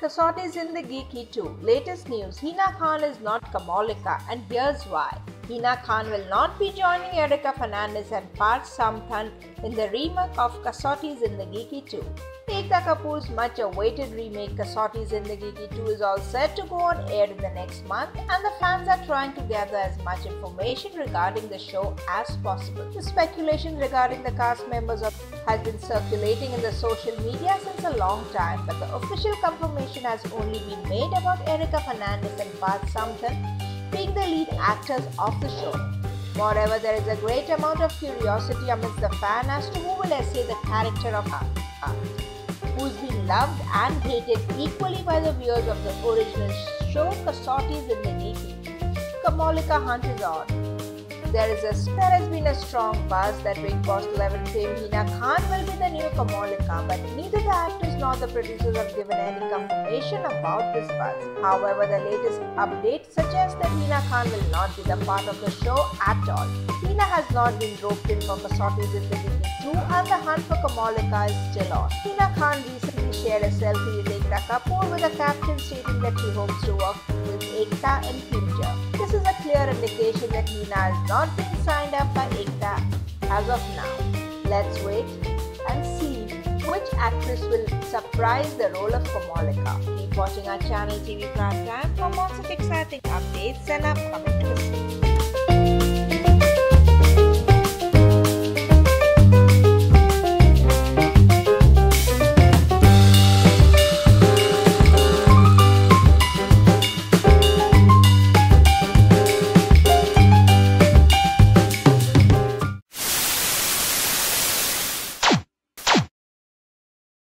Kasot is in the geeky too. Latest news Hina Khan is not Komolika, and here's why. Hina Khan will not be joining Erica Fernandes and Parth Samthaan in the remake of Kasauti Zindagi 2. Ekta Kapoor's much awaited remake Kasauti Zindagi 2 is all set to go on air in the next month and the fans are trying to gather as much information regarding the show as possible. The speculation regarding the cast members of, has been circulating in the social media since a long time but the official confirmation has only been made about Erica Fernandes and Parth Samthaan being the lead actors of the show. Moreover, there is a great amount of curiosity amidst the fan as to who will essay the character of Parth who's been loved and hated equally by the viewers of the original show Kasauti Zindagi. Komolika Hunt is on. There is a there has been a strong buzz that Bigg Boss 11 fame Hina Khan will be the new Komolika, but neither the actors nor the producers have given any confirmation about this buzz. However, the latest update suggests that Hina Khan will not be the part of the show at all. Hina has not been roped in for Kasauti Zindagi 2 and the hunt for Komolika is still on. Hina Khan recently shared a selfie with Ekta Kapoor with a caption stating that she hopes to work with Ekta in future. This is a clear indication that Hina has not been signed up by Ekta as of now. Let's wait and see which actress will surprise the role of Komolika. Keep watching our channel TV Prime Time for more such exciting updates and upcoming twists.